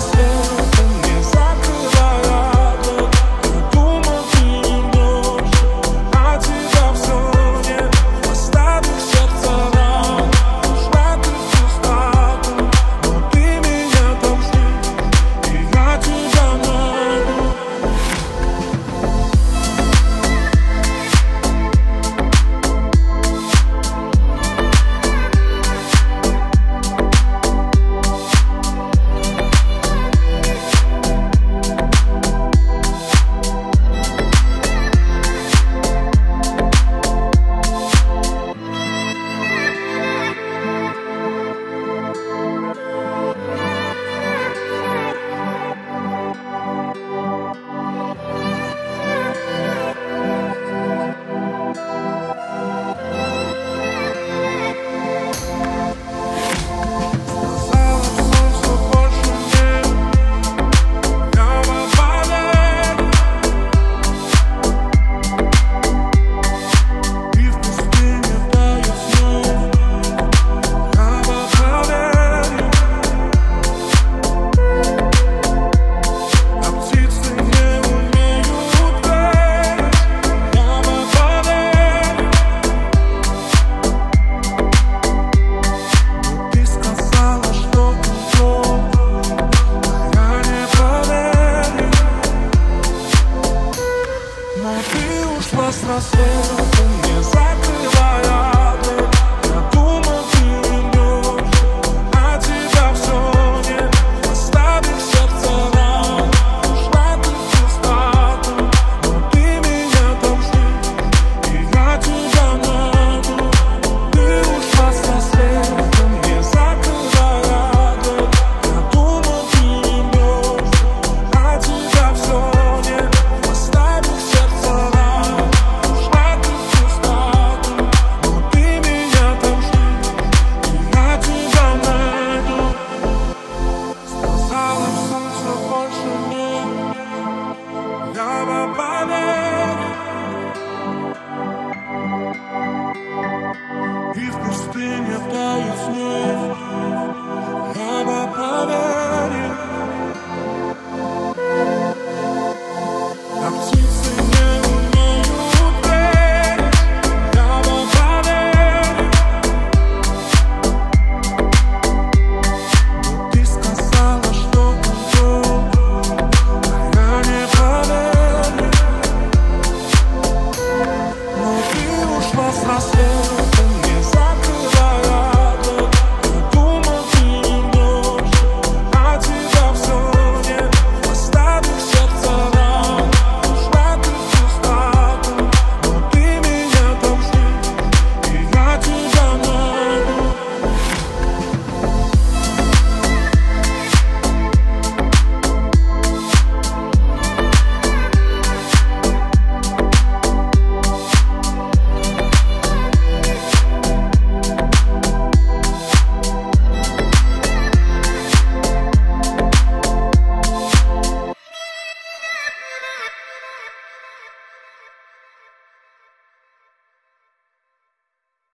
lost love